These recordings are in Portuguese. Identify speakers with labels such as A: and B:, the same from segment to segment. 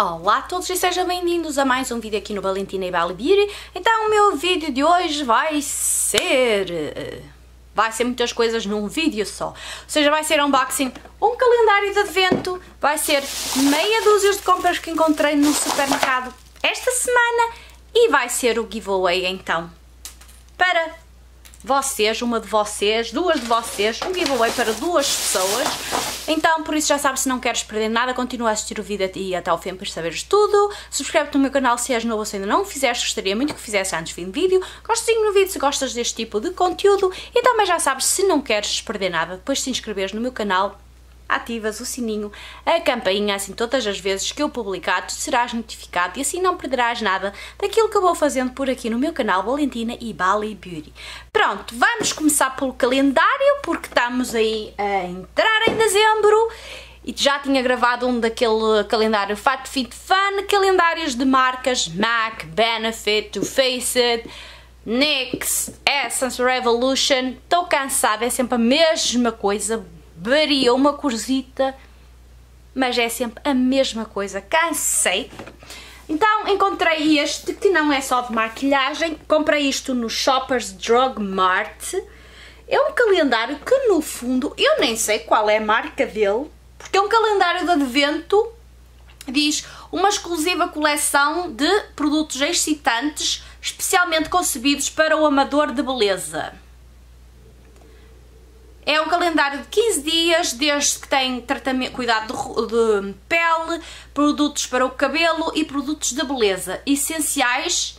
A: Olá a todos e sejam bem-vindos a mais um vídeo aqui no Valentina e Bali Beauty. Então o meu vídeo de hoje vai ser... eh, Vai ser muitas coisas num vídeo só. Ou seja, vai ser unboxing, um calendário de advento, vai ser meia dúzia de compras que encontrei no supermercado esta semana e vai ser o giveaway então para vocês, uma de vocês, duas de vocês, um giveaway para duas pessoas. Então, por isso já sabes, se não queres perder nada, continua a assistir o vídeo e até ao fim para saberes tudo. Subscreve-te no meu canal se és novo ou se ainda não o fizeste, gostaria muito que fizesse antes do fim do vídeo. Gostinho no vídeo se gostas deste tipo de conteúdo. E também já sabes, se não queres perder nada, depois de te inscreveres no meu canal, ativas o sininho, a campainha, assim todas as vezes que eu publicar tu serás notificado e assim não perderás nada daquilo que eu vou fazendo por aqui no meu canal Valentina e Bali Beauty. Pronto, vamos começar pelo calendário porque estamos aí a entrar em dezembro e já tinha gravado um daquele calendário Fat Fit Fun, calendários de marcas MAC, Benefit, Too Faced, NYX, Essence, Revolution. Estou cansada, é sempre a mesma coisa, varia uma corsita, mas é sempre a mesma coisa. Cansei. Então encontrei este que não é só de maquilhagem, comprei isto no Shoppers Drug Mart. É um calendário que no fundo eu nem sei qual é a marca dele, porque é um calendário de advento, diz uma exclusiva coleção de produtos excitantes especialmente concebidos para o amador de beleza. É um calendário de 15 dias, desde que tem tratamento, cuidado de, de pele, produtos para o cabelo e produtos de beleza, essenciais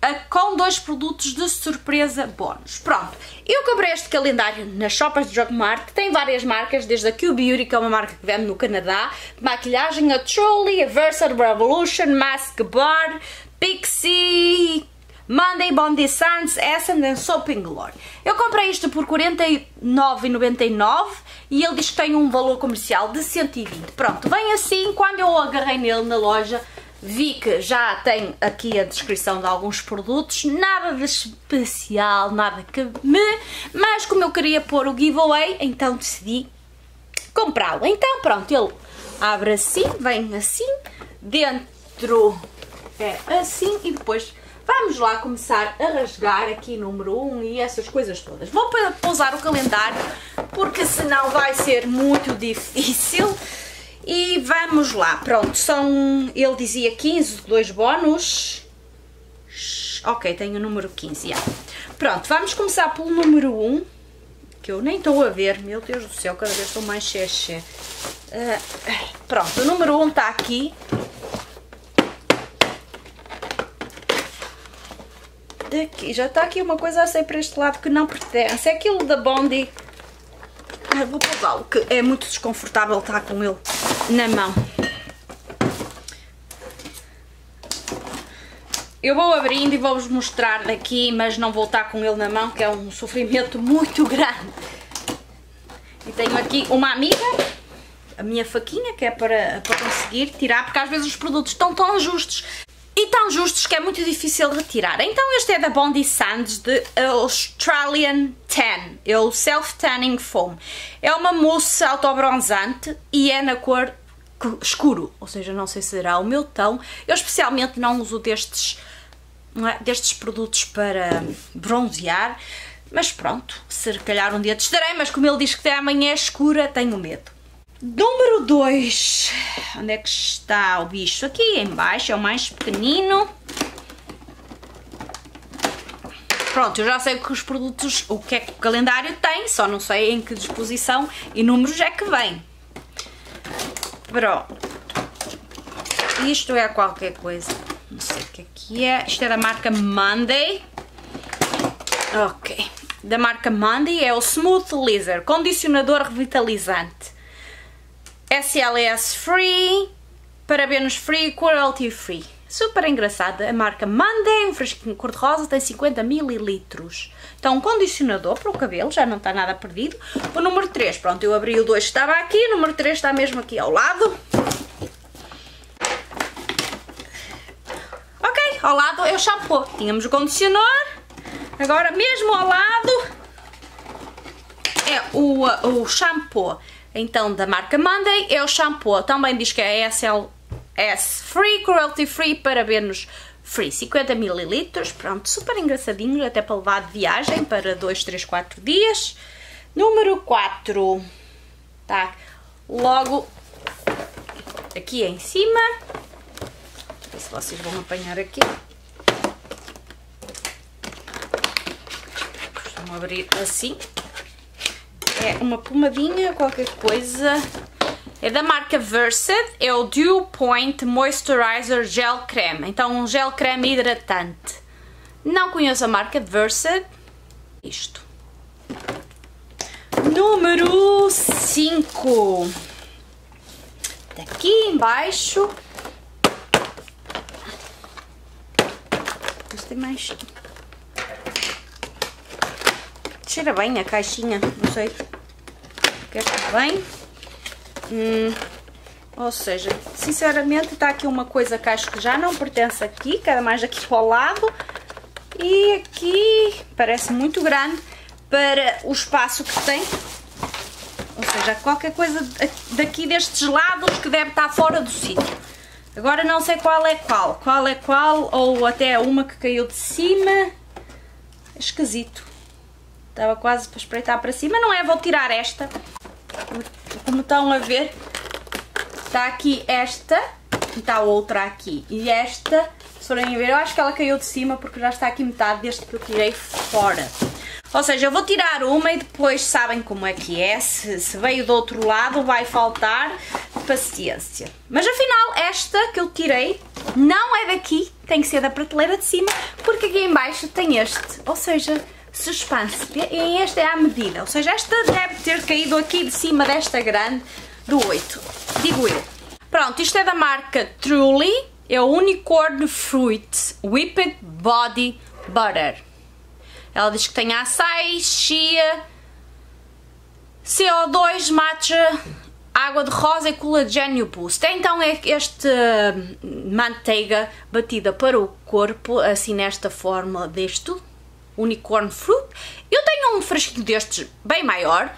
A: a, com dois produtos de surpresa bónus. Pronto, eu comprei este calendário na Shoppers Drug Mart, tem várias marcas, desde a Q Beauty, que é uma marca que vende no Canadá, maquilhagem, a Trolley, a Versat Revolution, Mask Bar, Pixie, Monday Bondi Sands, Essence Soap Glory. Eu comprei isto por 49,99 e ele diz que tem um valor comercial de 120. Pronto, vem assim, quando eu agarrei nele na loja, vi que já tem aqui a descrição de alguns produtos, nada de especial, nada que me... Mas como eu queria pôr o giveaway, então decidi comprá-lo. Então pronto, ele abre assim, vem assim, dentro é assim e depois vamos lá começar a rasgar aqui número 1 um e essas coisas todas. Vou pousar o calendário porque senão vai ser muito difícil. E vamos lá, pronto, são, ele dizia 15, dois bónus. Ok, tenho o número 15, já. Pronto, vamos começar pelo número 1, que eu nem estou a ver, meu Deus do céu, cada vez estou mais xexé. Uh, pronto, o número 1 está aqui, Aqui, já está aqui uma coisa a sair para este lado que não pertence. É aquilo da Bondi. Ah, vou pousá-lo, que é muito desconfortável estar com ele na mão. Eu vou abrindo e vou-vos mostrar daqui, mas não vou estar com ele na mão, que é um sofrimento muito grande. E tenho aqui uma amiga, a minha faquinha, que é para, para conseguir tirar, porque às vezes os produtos estão tão justos e tão justos que é muito difícil retirar. Então este é da Bondi Sands de Australian Tan, é o Self Tanning Foam. É uma mousse autobronzante e é na cor escuro, ou seja, não sei se será o meu tom. Eu especialmente não uso destes, é, destes produtos para bronzear, mas pronto, se calhar um dia testarei, mas como ele diz que amanhã é escura, tenho medo. Número 2. Onde é que está o bicho? Aqui embaixo, é o mais pequenino. Pronto, eu já sei que os produtos, o que é que o calendário tem, só não sei em que disposição e números é que vem. Pronto. Isto é qualquer coisa. Não sei o que é que é. Isto é da marca Monday. Ok. Da marca Monday é o Smooth Laser, condicionador revitalizante. SLS Free, parabenos free, cruelty free. Super engraçada, a marca Monday, um fresquinho cor-de-rosa, tem 50 ml. Então um condicionador para o cabelo, já não está nada perdido. O número 3, pronto, eu abri o 2 que estava aqui, o número 3 está mesmo aqui ao lado. Ok, ao lado é o shampoo. Tínhamos o condicionador, agora mesmo ao lado é o, o shampoo então da marca Monday é o shampoo, também diz que é SL, S free, cruelty free, parabenos free, 50 ml, pronto, super engraçadinho, até para levar de viagem para 2, 3, 4 dias. Número 4, tá logo aqui em cima, ver se vocês vão apanhar aqui. Costumo abrir assim. É uma pomadinha, qualquer coisa é da marca Versed, é o Dew Point Moisturizer Gel Creme. Então, um gel creme hidratante. Não conheço a marca Versed. Isto. Número 5. Daqui embaixo. Mas tem mais. Cheira bem a caixinha, não sei. Que bem? Hum, ou seja, sinceramente está aqui uma coisa que acho que já não pertence aqui, cada mais aqui ao lado. E aqui parece muito grande para o espaço que tem. Ou seja, qualquer coisa daqui destes lados que deve estar fora do sítio. Agora não sei qual é qual. Qual é qual ou até uma que caiu de cima. É esquisito. Estava quase para espreitar para cima. Não é, vou tirar esta como estão a ver, está aqui esta e está outra aqui. E esta, se forem a ver, eu acho que ela caiu de cima porque já está aqui metade deste que eu tirei fora. Ou seja, eu vou tirar uma e depois sabem como é que é, se, se veio do outro lado vai faltar paciência. Mas afinal, esta que eu tirei não é daqui, tem que ser da prateleira de cima, porque aqui em baixo tem este. Ou seja, suspense. E esta é a medida, ou seja, esta deve ter caído aqui de cima desta grande do 8, digo eu. Pronto, isto é da marca Truly, é o Unicorn Fruit Whipped Body Butter. Ela diz que tem açaí, chia, CO2, matcha, água de rosa e colagênio boost. Então é este manteiga batida para o corpo, assim nesta forma deste Unicorn Fruit. Eu tenho um frasquinho destes bem maior.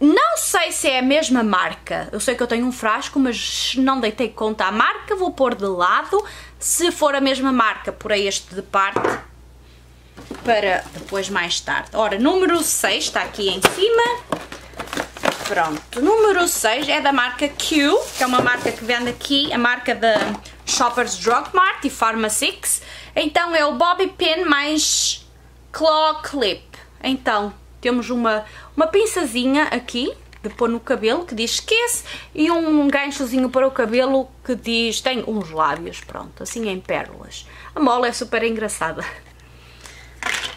A: Não sei se é a mesma marca. Eu sei que eu tenho um frasco, mas não deitei conta a marca. Vou pôr de lado. Se for a mesma marca, porei este de parte para depois mais tarde. Ora, número 6 está aqui em cima. Pronto, número 6 é da marca Q, que é uma marca que vende aqui, a marca da Shoppers Drug Mart e Pharmacix. Então é o Bobby Pin mais Claw Clip. Então, temos uma, uma pinçazinha aqui de pôr no cabelo que diz esquece e um ganchozinho para o cabelo que diz tem uns lábios, pronto, assim em pérolas. A mola é super engraçada.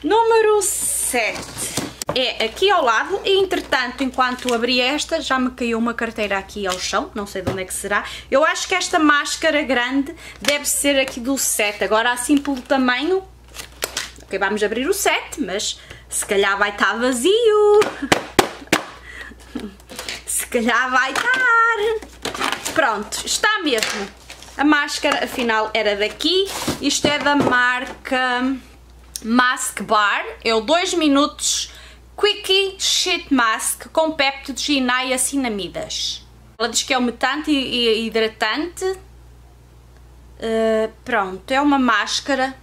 A: Número 7 é aqui ao lado e entretanto enquanto abri esta já me caiu uma carteira aqui ao chão, não sei de onde é que será. Eu acho que esta máscara grande deve ser aqui do 7, agora assim pelo tamanho Ok, vamos abrir o 7, mas se calhar vai estar vazio. Se calhar vai estar. Pronto, está mesmo. A máscara, afinal, era daqui. Isto é da marca Mask Bar. É o 2 minutos Quickie Sheet Mask com péptidos e niacinamidas. Ela diz que é umectante e hidratante. Uh, pronto, é uma máscara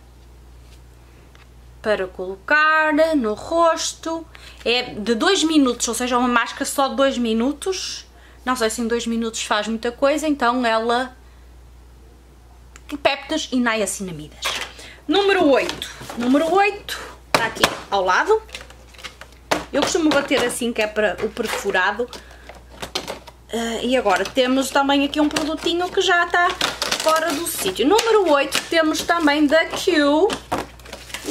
A: para colocar no rosto. É de 2 minutos, ou seja, uma máscara só de 2 minutos. Não sei se em 2 minutos faz muita coisa, então ela... Péptidas e niacinamidas. Número 8. Número 8 está aqui ao lado. Eu costumo bater assim, que é para o perfurado. Uh, e agora temos também aqui um produtinho que já está fora do sítio. Número 8 temos também da Q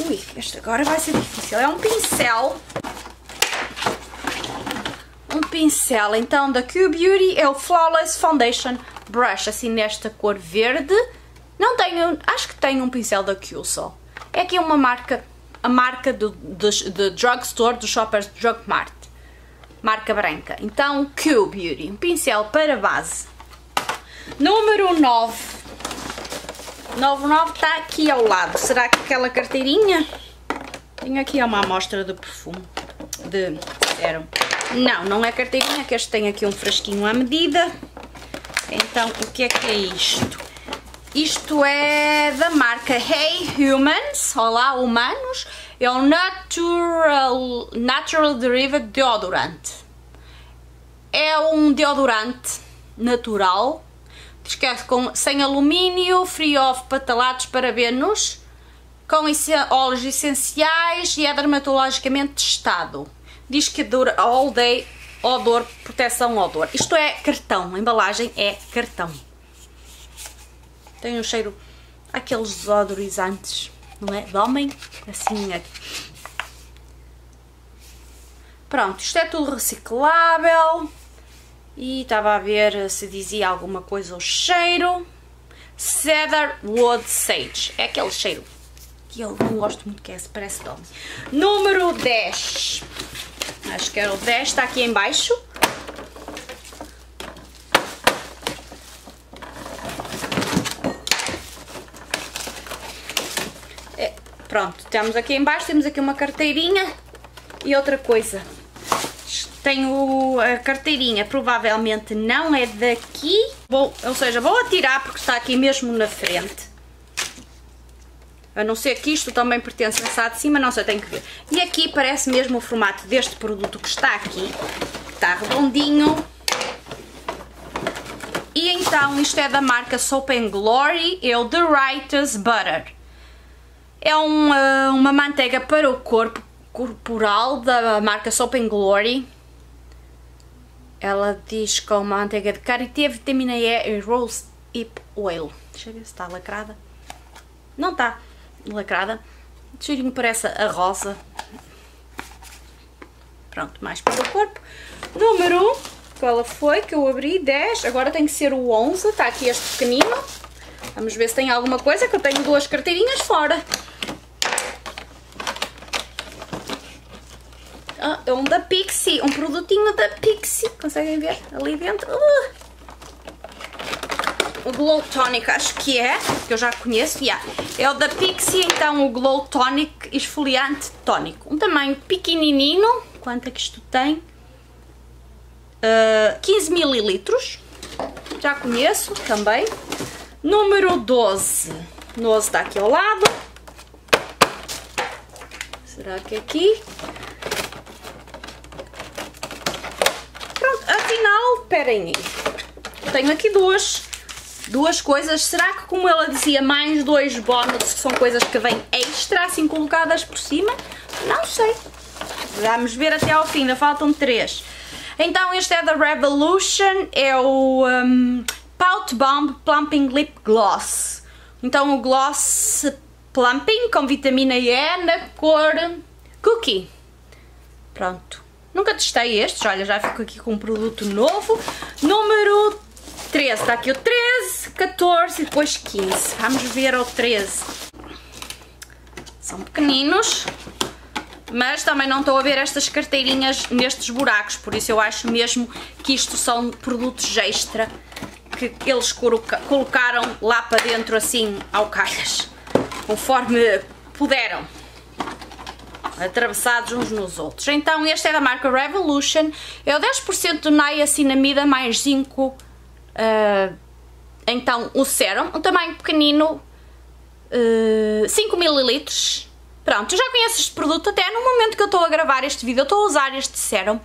A: Ui, este agora vai ser difícil. É um pincel. Um pincel, então, da Q Beauty. É o Flawless Foundation Brush, assim, nesta cor verde. Não tenho... Acho que tenho um pincel da Q só. É aqui uma marca... A marca do, do, do drugstore, do Shoppers Drug Mart. Marca branca. Então, Q Beauty. Um pincel para base. Número 9 99 está aqui ao lado. Será que aquela carteirinha? Tenho aqui uma amostra de perfume. De zero. Não, não é carteirinha, que este tem aqui um frasquinho à medida. Então, o que é que é isto? Isto é da marca Hey Humans, olá humanos, é um Natural, natural Derivative Deodorant. É um deodorante natural, é com, sem alumínio, free of patalatos, parabenos, com óleos essenciais e é dermatologicamente testado. Diz que dura all day, odor, proteção odor. Isto é cartão, a embalagem é cartão. Tem um cheiro, aqueles desodorizantes, não é? De homem, assim é. Pronto, isto é tudo reciclável. E estava a ver se dizia alguma coisa o cheiro. Cedar Wood Sage. É aquele cheiro que eu não gosto muito, que é, parece de homem. Número 10. Acho que era o 10, está aqui em baixo. É, pronto, temos aqui em baixo, temos aqui uma carteirinha e outra coisa. Tenho a carteirinha, provavelmente não é daqui, vou, ou seja, vou atirar porque está aqui mesmo na frente. A não ser que isto também pertence a de cima, não sei, tenho que ver. E aqui parece mesmo o formato deste produto que está aqui. Está redondinho. E então isto é da marca Soap and Glory, é o The Writer's Butter. É uma, uma manteiga para o corpo corporal da marca Soap and Glory. Ela diz com manteiga de karité, vitamina E e rose hip oil. Deixa eu ver se está lacrada. Não está lacrada. Cheirinho parece a rosa. Pronto, mais para o corpo. Número, qual foi que eu abri? 10. Agora tem que ser o 11. Está aqui este pequenino. Vamos ver se tem alguma coisa, que eu tenho duas carteirinhas fora. Ah, é um da Pixie, um produtinho da Pixie. Conseguem ver ali dentro? Uh! o Glow Tonic, acho que é, que eu já conheço, yeah. é o da Pixie, então o Glow Tonic Esfoliante Tónico. Um tamanho pequenininho, quanto é que isto tem? Uh, 15 mililitros, já conheço também. Número 12, 12 está aqui ao lado. Será que é aqui? Pronto, afinal, esperem aí. Tenho aqui duas duas coisas. Será que, como ela dizia, mais dois bónus, que são coisas que vêm extra, assim colocadas por cima? Não sei. Vamos ver até ao fim, ainda faltam três. Então este é da Revolution, é o um, Pout Bomb Plumping Lip Gloss. Então o Gloss Plumping com vitamina E na cor Cookie. Pronto. Nunca testei estes, olha, já fico aqui com um produto novo. Número 13, está aqui o 13, 14 e depois 15. Vamos ver o 13. São pequeninos, mas também não estou a ver estas carteirinhas nestes buracos, por isso eu acho mesmo que isto são produtos extra que eles colocaram lá para dentro assim ao calhas, conforme puderam atravessados uns nos outros. Então este é da marca Revolution, é o 10% de niacinamida mais zinco Uh, então o sérum, um tamanho pequenino, uh, 5 ml. Pronto, já conheço este produto até no momento que eu estou a gravar este vídeo, eu estou a usar este sérum.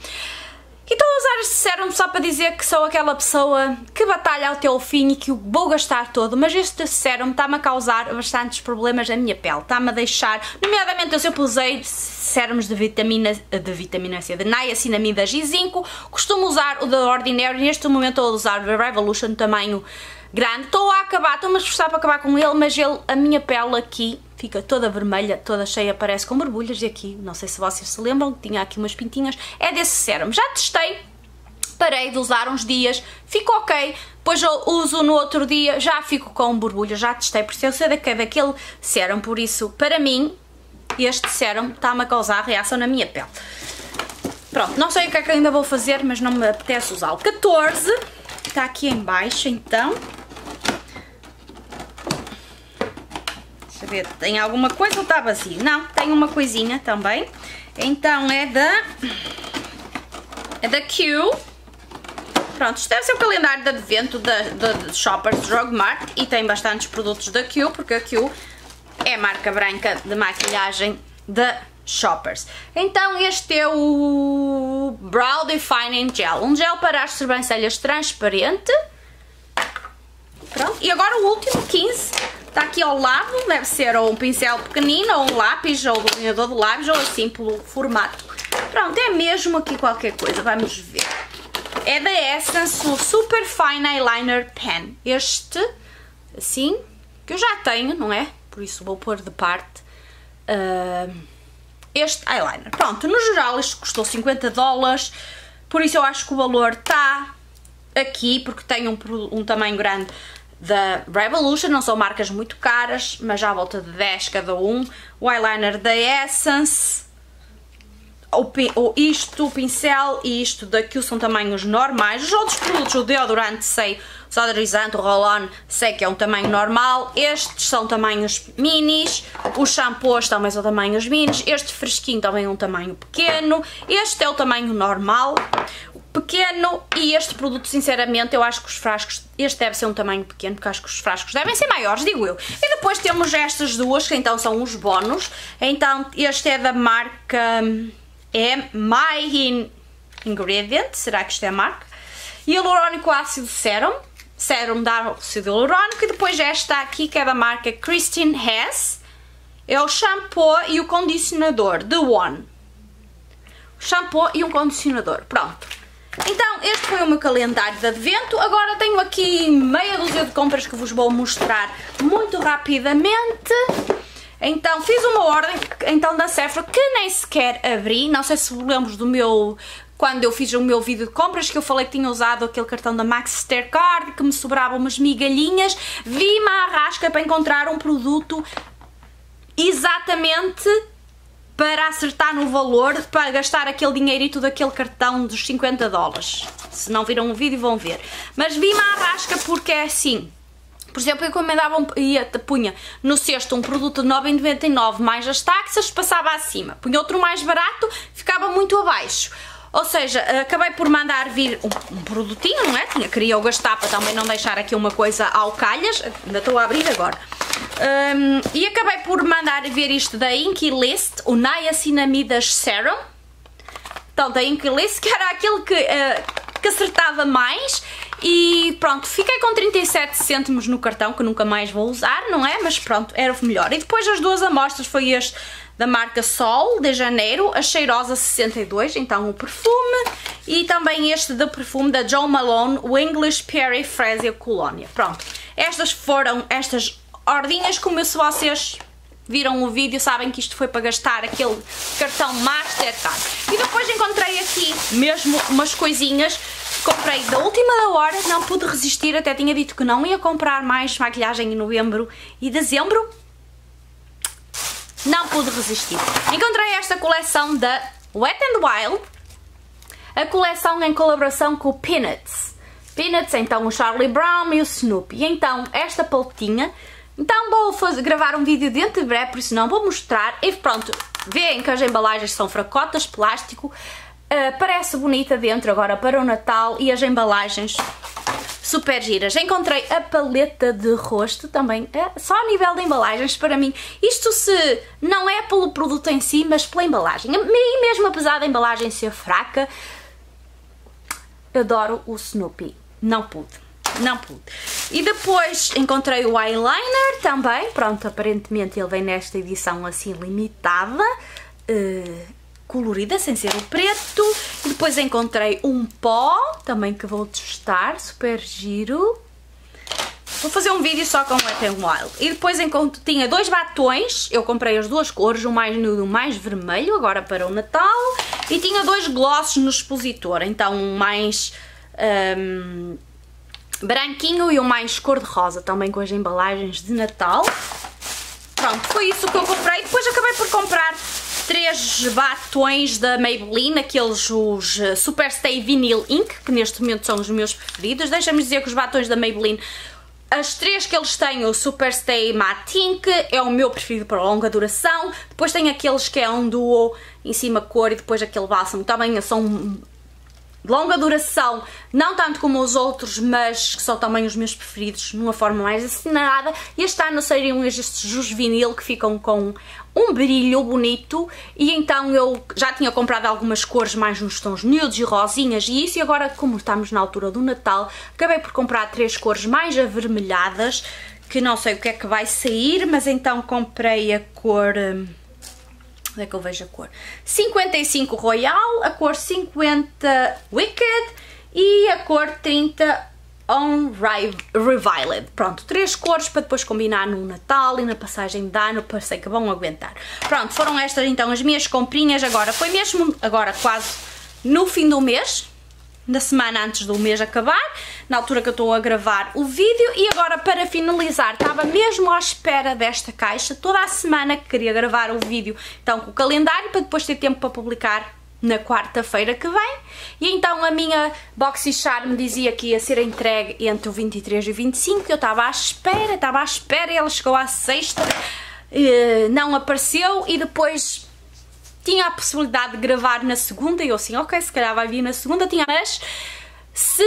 A: E estou a usar este sérum só para dizer que sou aquela pessoa que batalha até o fim e que o vou gastar todo, mas este sérum está-me a causar bastantes problemas na minha pele, está-me a deixar, nomeadamente eu sempre usei sérums de vitamina, de vitamina C, de niacinamidas e zinco, costumo usar o da Ordinary, neste momento estou a usar o Revolution tamanho grande, estou a acabar, estou-me a esforçar para acabar com ele, mas ele, a minha pele aqui fica toda vermelha, toda cheia, parece com borbulhas e aqui, não sei se vocês se lembram, tinha aqui umas pintinhas, é desse sérum. Já testei, parei de usar uns dias, ficou ok, depois eu uso no outro dia, já fico com borbulhas, já testei, por isso eu sei é daquele sérum, por isso, para mim, este sérum está-me a causar reação na minha pele. Pronto, não sei o que é que ainda vou fazer, mas não me apetece usá-lo. 14, está aqui em baixo, então. Deixa ver, tem alguma coisa ou está vazio? Não, tem uma coisinha também. Então é da... É da Q. Pronto, isto deve ser o calendário de advento da, da, da Shoppers Drug Mart e tem bastantes produtos da Q, porque a Q é a marca branca de maquilhagem da Shoppers. Então este é o Brow Defining Gel, um gel para as sobrancelhas transparente. Pronto, e agora o último, 15, está aqui ao lado, deve ser ou um pincel pequenino, ou um lápis, ou delineador de lábios, ou assim pelo formato. Pronto, é mesmo aqui qualquer coisa, vamos ver. É da Essence o Super Fine Eyeliner Pen. Este, assim, que eu já tenho, não é? Por isso vou pôr de parte. Uh, este eyeliner. Pronto, no geral isto custou 50 dólares, por isso eu acho que o valor está aqui, porque tem um, um tamanho grande da Revolution, não são marcas muito caras, mas já à volta de 10 cada um. O eyeliner da Essence, o, o, isto, o pincel e isto daqui são tamanhos normais. Os outros produtos, o deodorante, sei, desodorizante, o roll-on, sei que é um tamanho normal. Estes são tamanhos minis. Os shampoos também são tamanhos minis. Este fresquinho também é um tamanho pequeno. Este é o tamanho normal pequeno e este produto sinceramente eu acho que os frascos, este deve ser um tamanho pequeno porque acho que os frascos devem ser maiores, digo eu. E depois temos estas duas que então são os bónus, então este é da marca é My In Ingredient, será que isto é a marca? Hialurónico ácido serum, serum da ácido hialurónico e depois esta aqui que é da marca Christine Hess, é o shampoo e o condicionador, The One. Shampoo e um condicionador, pronto. Então, este foi o meu calendário de advento. Agora tenho aqui meia dúzia de compras que vos vou mostrar muito rapidamente. Então fiz uma ordem então da Sephora que nem sequer abri, não sei se lembro do meu quando eu fiz o meu vídeo de compras que eu falei que tinha usado aquele cartão da Max Card que me sobravam umas migalhinhas, vi-me à rasca para encontrar um produto exatamente para acertar no valor, para gastar aquele dinheirito daquele cartão dos 50 dólares. Se não viram o vídeo vão ver. Mas vi-me à rasca porque é assim, por exemplo, eu encomendava um, ia, punha no cesto um produto de 9,99 mais as taxas, passava acima. Punha outro mais barato, ficava muito abaixo. Ou seja, acabei por mandar vir um, um produtinho, não é? Tinha, queria o gastar para também não deixar aqui uma coisa ao calhas. Ainda estou a abrir agora. Um, e acabei por mandar vir isto da Inky List, o Niacinamidas Serum. Então, da Inky List, que era aquele que, uh, que acertava mais e pronto, fiquei com 37 cêntimos no cartão, que nunca mais vou usar, não é? Mas pronto, era o melhor. E depois as duas amostras foi este da marca Sol, de janeiro, a cheirosa 62, então o perfume, e também este do perfume da John Malone, o English Perry Fresia Colônia. Pronto, estas foram estas ordinhas, como se vocês viram o vídeo, sabem que isto foi para gastar aquele cartão Mastercard. E depois encontrei aqui mesmo umas coisinhas Comprei da última da hora, não pude resistir, até tinha dito que não ia comprar mais maquilhagem em novembro e dezembro. Não pude resistir. Encontrei esta coleção da Wet n Wild, a coleção em colaboração com o Peanuts. Peanuts, então o Charlie Brown e o Snoopy. E então, esta paletinha, então vou fazer, gravar um vídeo dentro de breve, por isso não vou mostrar. E pronto, veem que as embalagens são fracotas, plástico, Uh, parece bonita dentro agora para o Natal e as embalagens super giras. Encontrei a paleta de rosto também, é, só a nível de embalagens para mim. Isto se não é pelo produto em si, mas pela embalagem. E mesmo apesar da embalagem ser fraca, adoro o Snoopy. Não pude. Não pude. E depois encontrei o eyeliner também. Pronto, aparentemente ele vem nesta edição assim limitada. Uh, colorida, sem ser o preto. E depois encontrei um pó, também que vou testar, super giro. Vou fazer um vídeo só com o Wet n Wild. E depois encontro, tinha dois batons, eu comprei as duas cores, o mais nude e o mais vermelho, agora para o Natal. E tinha dois glosses no expositor, então um mais... Um, branquinho e um mais cor-de-rosa, também com as embalagens de Natal. Pronto, foi isso que eu comprei. Depois acabei por comprar três batons da Maybelline, aqueles os eh, Super Stay Vinyl Ink, que neste momento são os meus preferidos. Deixa-me dizer que os batons da Maybelline, as três que eles têm, o Super Stay Matte Ink, é o meu preferido para longa duração. Depois tem aqueles que é um duo em cima cor e depois aquele bálsamo, também são longa duração, não tanto como os outros, mas que são também os meus preferidos, numa forma mais assinada. Este ano seriam estes jus vinil que ficam com um brilho bonito e então eu já tinha comprado algumas cores mais nos tons nudes e rosinhas e isso e agora como estamos na altura do Natal acabei por comprar três cores mais avermelhadas que não sei o que é que vai sair mas então comprei a cor hum, onde é que eu vejo a cor? 55 Royal, a cor 50 Wicked e a cor 30 Unreviled. Pronto, três cores para depois combinar no Natal e na passagem de ano, pensei que vão aguentar. Pronto, foram estas então as minhas comprinhas agora. Foi mesmo agora quase no fim do mês, na semana antes do mês acabar, na altura que eu estou a gravar o vídeo e agora para finalizar, estava mesmo à espera desta caixa, toda a semana que queria gravar o vídeo, então com o calendário para depois ter tempo para publicar na quarta-feira que vem. E então a minha Boxy Charm dizia que ia ser entregue entre o 23 e o 25 eu estava à espera, estava à espera. E ela chegou à sexta eh, não apareceu e depois tinha a possibilidade de gravar na segunda. E eu assim, ok, se calhar vai vir na segunda, tinha, mas se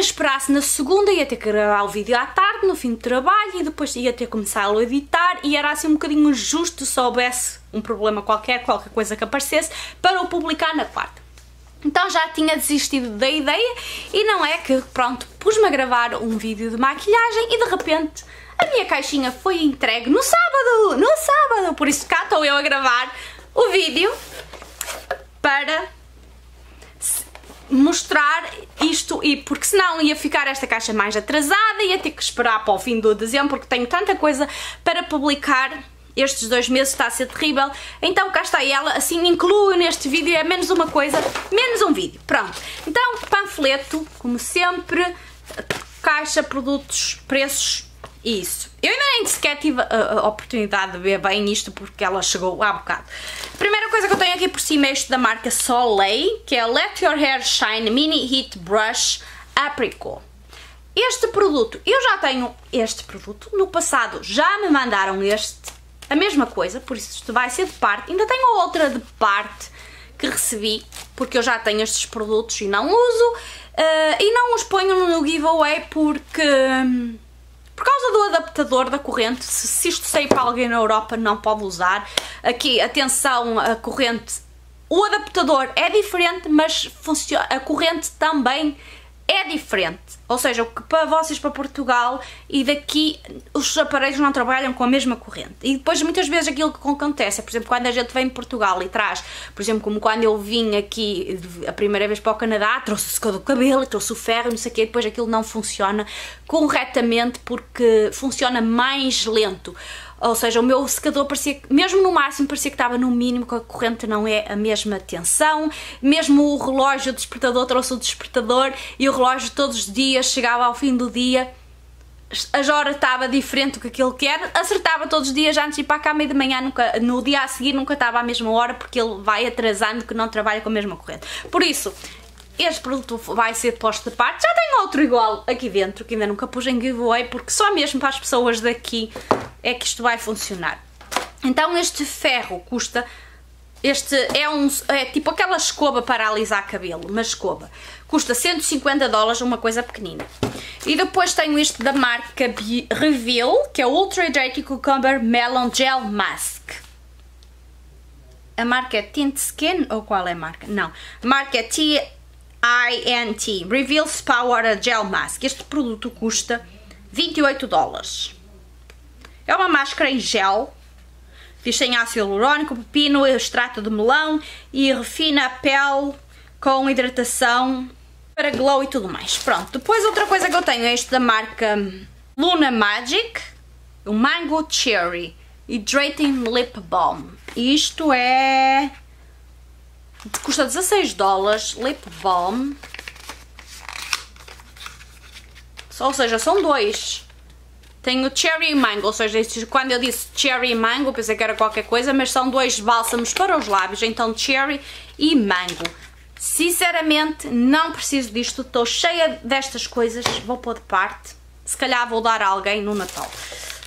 A: esperasse na segunda ia ter que gravar o vídeo à tarde, no fim do trabalho, e depois ia ter que começar a editar e era assim um bocadinho justo se houvesse um problema qualquer, qualquer coisa que aparecesse, para o publicar na quarta. Então já tinha desistido da ideia e não é que, pronto, pus-me a gravar um vídeo de maquilhagem e de repente a minha caixinha foi entregue no sábado, no sábado, por isso cá estou eu a gravar o vídeo para mostrar isto e porque senão ia ficar esta caixa mais atrasada, ia ter que esperar para o fim do dezembro porque tenho tanta coisa para publicar. Estes dois meses está a ser terrível, então cá está ela, assim incluo neste vídeo, é menos uma coisa, menos um vídeo, pronto. Então, panfleto, como sempre, caixa, produtos, preços, isso. Eu ainda nem sequer tive a, a, oportunidade de ver bem isto porque ela chegou há bocado. A primeira coisa que eu tenho aqui por cima é este da marca Soleil, que é Let Your Hair Shine Mini Heat Brush Apricot. Este produto, eu já tenho este produto, no passado já me mandaram este, a mesma coisa, por isso isto vai ser de parte. Ainda tenho outra de parte que recebi, porque eu já tenho estes produtos e não uso, uh, e não os ponho no giveaway porque... Por causa do adaptador da corrente, se, se isto sair para alguém na Europa não pode usar. Aqui, atenção, a corrente, o adaptador é diferente, mas funciona, a corrente também é diferente. Ou seja, para vocês para Portugal e daqui os aparelhos não trabalham com a mesma corrente. E depois muitas vezes aquilo que acontece é, por exemplo, quando a gente vem de Portugal e traz, por exemplo, como quando eu vim aqui a primeira vez para o Canadá, trouxe o secador do cabelo, trouxe o ferro, não sei o quê, depois aquilo não funciona corretamente porque funciona mais lento. Ou seja, o meu secador parecia, mesmo no máximo, parecia que estava no mínimo, que a corrente não é a mesma tensão. Mesmo o relógio, o despertador, trouxe o despertador e o relógio todos os dias chegava ao fim do dia. A hora estava diferente do que aquilo que era, acertava todos os dias antes de ir para a cama e de manhã nunca, no dia a seguir nunca estava à mesma hora porque ele vai atrasando que não trabalha com a mesma corrente. Por isso, este produto vai ser posto de parte. Já tenho outro igual aqui dentro, que ainda nunca pus em giveaway, porque só mesmo para as pessoas daqui é que isto vai funcionar. Então este ferro custa... Este é um é tipo aquela escova para alisar cabelo, uma escova. Custa 150 dólares, uma coisa pequenina. E depois tenho este da marca Reveal, que é o Ultra Hydrating Cucumber Melon Gel Mask. A marca é Tint Skin, ou qual é a marca? Não. A marca é T INT Reveals Power Gel Mask. Este produto custa 28 dólares. É uma máscara em gel. Diz tem ácido hialurônico, pepino, extrato de melão e refina a pele com hidratação para glow e tudo mais. Pronto, depois outra coisa que eu tenho é este da marca Luna Magic, o Mango Cherry Hydrating Lip Balm. Isto é Custa 16 dólares, lip balm. Ou seja, são dois. Tenho cherry mango, ou seja, quando eu disse cherry mango, pensei que era qualquer coisa, mas são dois bálsamos para os lábios, então cherry e mango. Sinceramente, não preciso disto, estou cheia destas coisas, vou pôr de parte. Se calhar vou dar a alguém no Natal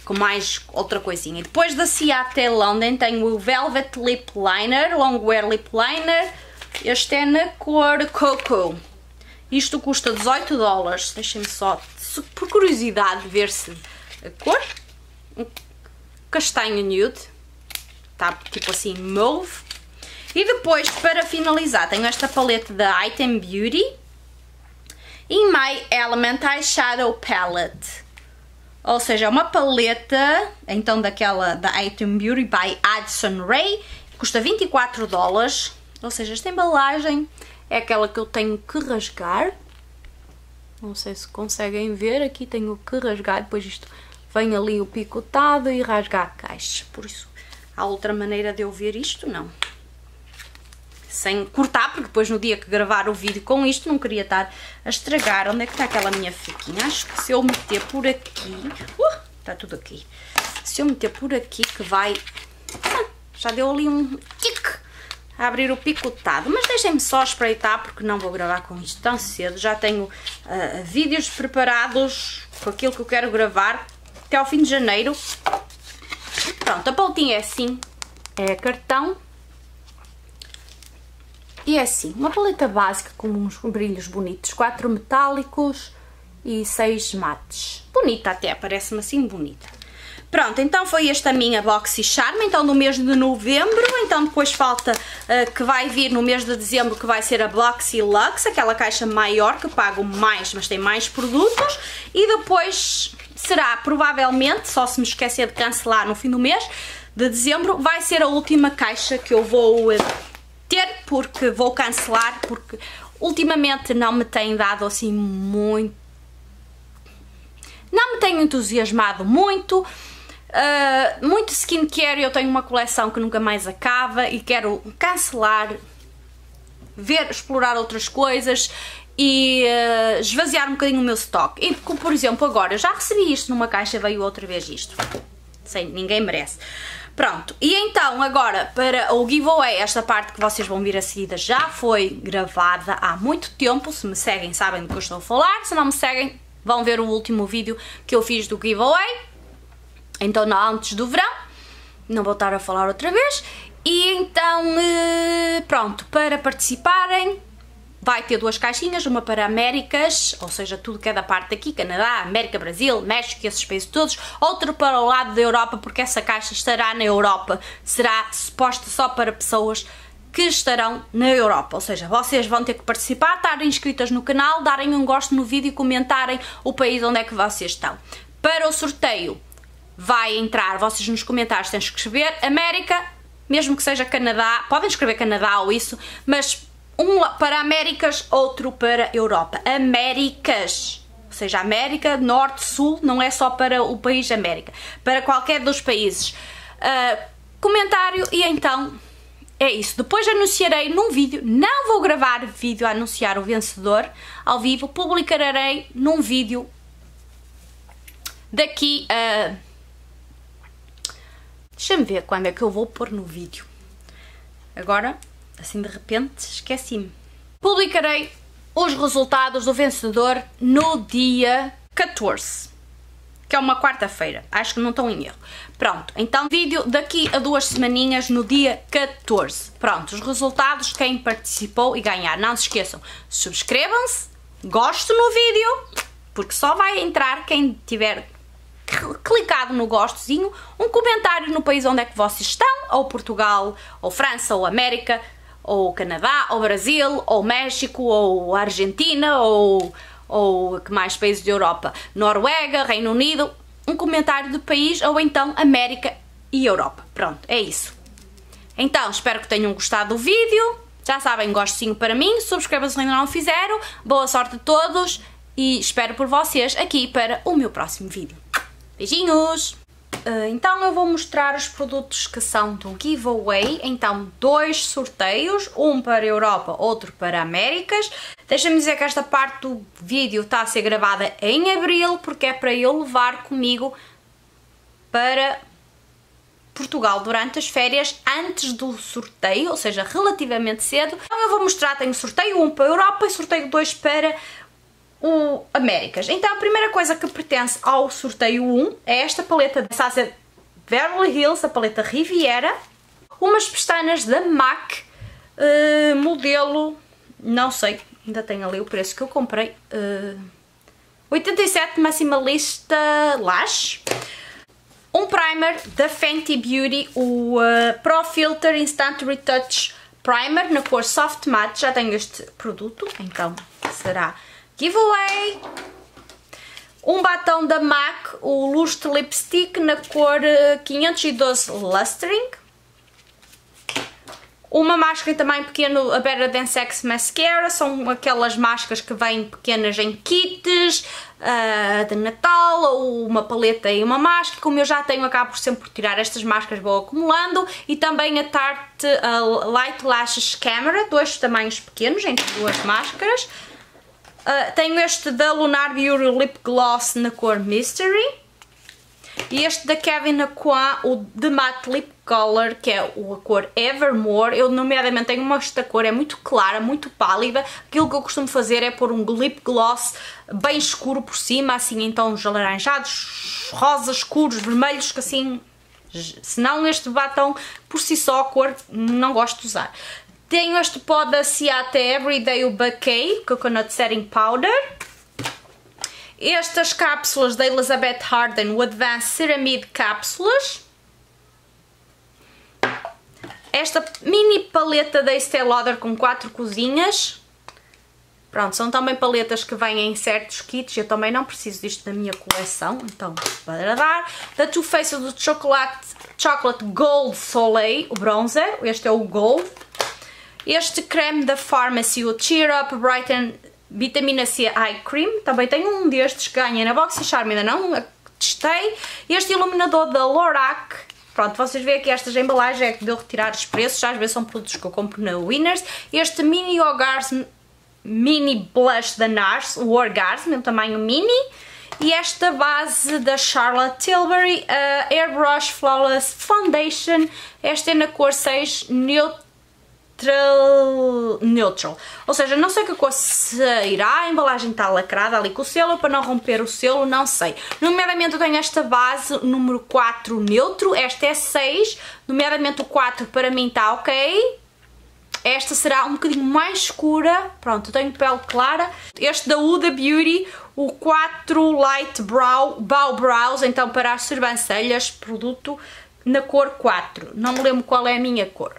A: com mais outra coisinha. Depois da Seattle London tenho o Velvet Lip Liner, Longwear Lip Liner. Este é na cor Coco. Isto custa 18 dólares. Deixem-me só, por curiosidade, ver se a cor. Castanho nude. Está tipo assim, mauve. E depois, para finalizar, tenho esta paleta da Item Beauty. In My Element Eyeshadow Palette. Ou seja, é uma paleta, então daquela da Item Beauty by Addison Ray. Custa 24 dólares. Ou seja, esta embalagem é aquela que eu tenho que rasgar. Não sei se conseguem ver, aqui tenho que rasgar, depois isto vem ali o picotado e rasgar a caixa. Por isso, há outra maneira de eu ver isto? Não. Sem cortar, porque depois no dia que gravar o vídeo com isto não queria estar a estragar. Onde é que está aquela minha faquinha? Acho que se eu meter por aqui... Uh, está tudo aqui. Se eu meter por aqui que vai... Ah, já deu ali um tic a abrir o picotado, mas deixem-me só espreitar porque não vou gravar com isto tão cedo, já tenho uh, vídeos preparados com aquilo que eu quero gravar até ao fim de janeiro. Pronto, a pautinha é assim, é cartão e é assim, uma paleta básica com uns brilhos bonitos, quatro metálicos e seis mates. Bonita até, parece-me assim bonita. Pronto, então foi esta minha Boxy Charm, então no mês de novembro, então depois falta uh, que vai vir no mês de dezembro que vai ser a Boxy Lux, aquela caixa maior que pago mais, mas tem mais produtos, e depois será provavelmente, só se me esquecer de cancelar no fim do mês de dezembro, vai ser a última caixa que eu vou uh, ter, porque vou cancelar, porque ultimamente não me tem dado assim muito... Não me tenho entusiasmado muito, Uh, muito skincare, eu tenho uma coleção que nunca mais acaba e quero cancelar, ver, explorar outras coisas e uh, esvaziar um bocadinho o meu stock. E por exemplo, agora eu já recebi isto numa caixa, veio outra vez isto. Sei, ninguém merece. Pronto, e então agora para o giveaway, esta parte que vocês vão vir a seguida já foi gravada há muito tempo, se me seguem sabem do que eu estou a falar, se não me seguem vão ver o último vídeo que eu fiz do giveaway. Então antes do verão, não vou estar a falar outra vez, e então eh, pronto, para participarem vai ter duas caixinhas, uma para Américas, ou seja, tudo que é da parte daqui, Canadá, América, Brasil, México, esses países todos, outra para o lado da Europa, porque essa caixa estará na Europa, será suposta só para pessoas que estarão na Europa, ou seja, vocês vão ter que participar, estarem inscritas no canal, darem um gosto no vídeo e comentarem o país onde é que vocês estão. Para o sorteio, vai entrar, vocês nos comentários têm que escrever América, mesmo que seja Canadá, podem escrever Canadá ou isso, mas um para Américas, outro para Europa. Américas, ou seja, América, Norte, Sul, não é só para o país América, para qualquer dos países. Uh, comentário e então é isso. Depois anunciarei num vídeo, não vou gravar vídeo a anunciar o vencedor ao vivo, publicarei num vídeo daqui a... Deixa-me ver quando é que eu vou pôr no vídeo. Agora, assim de repente, esqueci-me. Publicarei os resultados do vencedor no dia 14, que é uma quarta-feira. Acho que não estão em erro. Pronto, então vídeo daqui a duas semaninhas no dia 14. Pronto, os resultados, quem participou e ganhar. Não se esqueçam, subscrevam-se, gostem no vídeo, porque só vai entrar quem tiver clicado no gostozinho, um comentário no país onde é que vocês estão, ou Portugal, ou França, ou América, ou Canadá, ou Brasil, ou México, ou Argentina, ou, ou que mais países de Europa? Noruega, Reino Unido, um comentário do país, ou então América e Europa. Pronto, é isso. Então, espero que tenham gostado do vídeo. Já sabem, gostinho para mim, subscrevam-se se ainda não fizeram. Boa sorte a todos e espero por vocês aqui para o meu próximo vídeo. Beijinhos! Uh, então eu vou mostrar os produtos que são do giveaway, então dois sorteios, um para a Europa, outro para Américas. Deixa-me dizer que esta parte do vídeo está a ser gravada em Abril, porque é para eu levar comigo para Portugal durante as férias antes do sorteio, ou seja, relativamente cedo. Então eu vou mostrar, tenho sorteio 1 para a Europa e sorteio 2 para o Américas. Então a primeira coisa que pertence ao sorteio 1 é esta paleta da Sasa Beverly Hills, a paleta Riviera, umas pestanas da MAC, uh, modelo, não sei, ainda tem ali o preço que eu comprei. Uh, 87 Maximalista Lash. Um primer da Fenty Beauty, o uh, Pro Filter Instant Retouch Primer na cor Soft Matte. Já tenho este produto, então será giveaway. Um batom da MAC, o Lustre Lipstick na cor 512 uh, Lustering. Uma máscara também pequeno, a Better Than Sex Mascara, são aquelas máscaras que vêm pequenas em kits uh, de Natal, ou uma paleta e uma máscara, como eu já tenho, acabo sempre por tirar estas máscaras, vou acumulando, e também a Tarte uh, Light Lashes Camera, dois tamanhos pequenos, entre duas máscaras. Uh, tenho este da Lunar Beauty Lip Gloss na cor Mystery. E este da Kevin Aquan, o The Matte Lip Color, que é a cor Evermore. Eu, nomeadamente, tenho uma esta cor, é muito clara, muito pálida. Aquilo que eu costumo fazer é pôr um lip gloss bem escuro por cima, assim em tons alaranjados, rosas, escuros, vermelhos, que assim... Senão este batom, por si só, a cor não gosto de usar. Tenho este pó da Ciate Everyday, o Coconut Setting Powder. Estas cápsulas da Elizabeth Harden, o Advanced Ceramide Cápsulas. Esta mini paleta da Estée Lauder com quatro cozinhas. Pronto, são também paletas que vêm em certos kits, eu também não preciso disto na minha coleção, então para dar. Da Too Faced do Chocolate, Chocolate Gold Soleil, o bronzer, este é o Gold. Este creme da Pharmacy, o Cheer Up Brighten Vitamina C Eye Cream, também tenho um destes que ganhei na Boxy Charm, ainda não testei. Este iluminador da Lorac, pronto, vocês veem aqui estas embalagens, é que deu retirar os preços, às vezes são produtos que eu compro na Winners. Este Mini Orgasm Mini Blush da NARS, o Orgasm, um tamanho mini. E esta base da Charlotte Tilbury, a Airbrush Flawless Foundation, esta é na cor 6 Neutral neutral, neutral. Ou seja, não sei que cor sairá, a embalagem está lacrada ali com o selo, para não romper o selo, não sei. Nomeadamente eu tenho esta base número 4 neutro, esta é 6, nomeadamente o 4 para mim está ok. Esta será um bocadinho mais escura, pronto, eu tenho pele clara. Este da Huda Beauty, o 4 Light Brow, Bow Brows, então para as sobrancelhas, produto na cor 4. Não me lembro qual é a minha cor.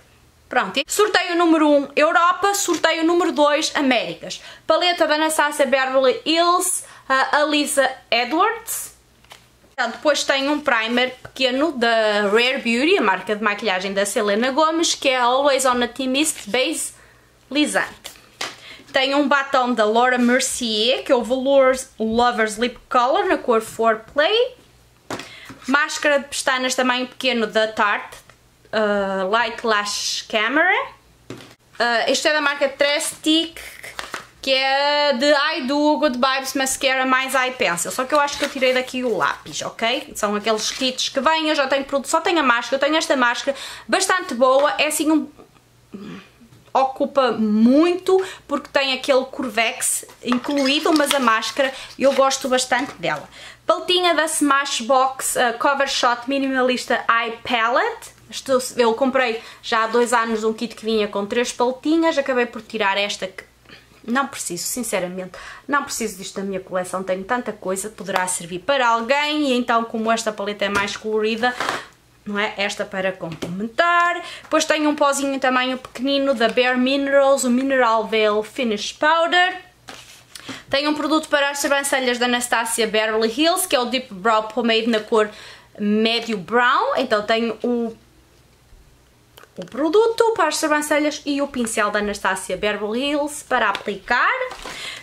A: Pronto, sorteio número 1 Europa, sorteio número 2 Américas. Paleta da Anastasia Beverly Hills, a Alisa Edwards. Depois tem um primer pequeno da Rare Beauty, a marca de maquilhagem da Selena Gomez, que é Always on a Mist Base Lisante. Tem um batom da Laura Mercier, que é o Velour Lovers Lip Color, na cor Foreplay. Máscara de pestanas tamanho pequeno da Tarte, uh, Light Lash Camera. Uh, este é da marca Trestic, que é de I Do Good Vibes Mascara mais Eye Pencil. Só que eu acho que eu tirei daqui o lápis, ok? São aqueles kits que vêm, eu já tenho produto, só tenho a máscara, eu tenho esta máscara bastante boa, é assim um ocupa muito porque tem aquele Curvex incluído, mas a máscara eu gosto bastante dela. Paletinha da Smashbox uh, Cover Shot Minimalista Eye Palette. Eu comprei já há dois anos um kit que vinha com três paletinhas, acabei por tirar esta que não preciso, sinceramente, não preciso disto da minha coleção, tenho tanta coisa, poderá servir para alguém e então como esta paleta é mais colorida, não é? Esta para complementar. Depois tenho um pozinho tamanho pequenino da Bare Minerals, o Mineral Veil Finish Powder. Tenho um produto para as sobrancelhas da Anastasia Beverly Hills, que é o Deep Brow Pomade na cor médio brown. Então tenho o o produto para as sobrancelhas e o pincel da Anastasia Beverly Hills para aplicar.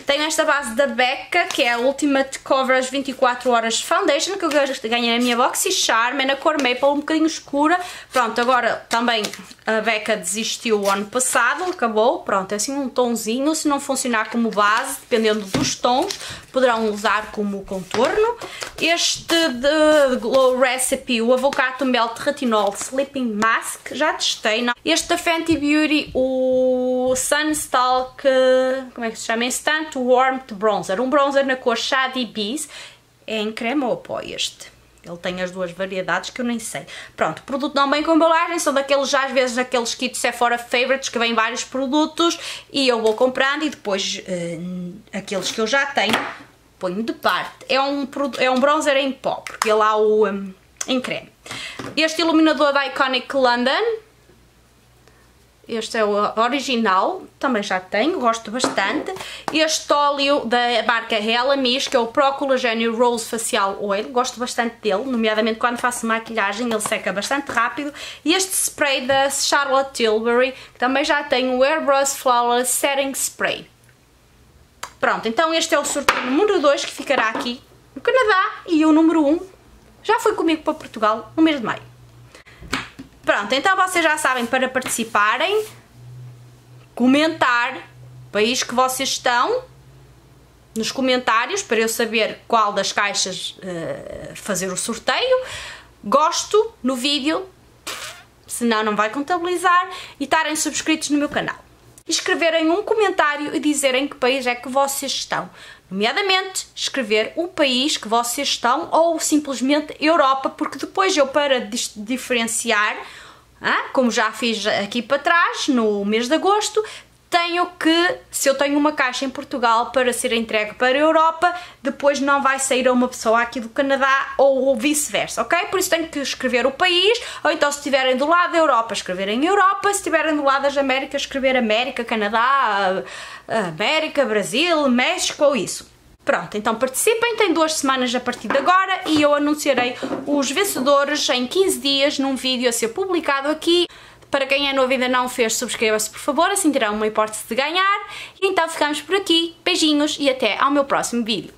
A: Tenho esta base da Becca, que é a Ultimate Coverage 24 Horas Foundation, que eu ganhei na minha box e Charme, é na cor Maple, um bocadinho escura. Pronto, agora também a Becca desistiu o ano passado, acabou, pronto, é assim um tonzinho, se não funcionar como base, dependendo dos tons, poderão usar como contorno. Este de Glow Recipe, o Avocado Melt Retinol Sleeping Mask, já testei. Não? Este da Fenty Beauty, o Sunstalk, como é que se chama? Instant Warmth Bronzer, um bronzer na cor Shady Bees, é em creme ou pó este? Ele tem as duas variedades que eu nem sei. Pronto, produto não bem com embalagem, são daqueles, às vezes, aqueles kits Sephora Favorites que vêm vários produtos e eu vou comprando e depois uh, aqueles que eu já tenho ponho de parte. É um, é um bronzer em pó, porque ele há o um, em creme. Este iluminador da Iconic London, este é o original, também já tenho, gosto bastante. Este óleo da marca Helamis, que é o Pro Collagen Rose Facial Oil, gosto bastante dele, nomeadamente quando faço maquilhagem, ele seca bastante rápido. E este spray da Charlotte Tilbury, que também já tenho o Airbrush Flawless Setting Spray. Pronto, então este é o sorteio número 2 que ficará aqui no Canadá e o número 1 um já foi comigo para Portugal no mês de maio. Pronto, então vocês já sabem para participarem, comentar o país que vocês estão nos comentários para eu saber qual das caixas uh, fazer o sorteio. Gosto no vídeo, senão não vai contabilizar, e estarem subscritos no meu canal. Escreverem um comentário e dizerem que país é que vocês estão. Nomeadamente, escrever o país que vocês estão ou simplesmente Europa, porque depois eu, para diferenciar, como já fiz aqui para trás, no mês de agosto, tenho que, se eu tenho uma caixa em Portugal para ser entregue para a Europa, depois não vai sair a uma pessoa aqui do Canadá ou vice-versa, ok? Por isso tenho que escrever o país, ou então se estiverem do lado da Europa, escrever em Europa, se estiverem do lado das Américas, escrever América, Canadá, América, Brasil, México ou isso. Pronto, então participem, tem duas semanas a partir de agora e eu anunciarei os vencedores em 15 dias num vídeo a ser publicado aqui. Para quem é novo e ainda não fez, subscreva-se por favor, assim terão uma hipótese de ganhar. E então ficamos por aqui, beijinhos e até ao meu próximo vídeo.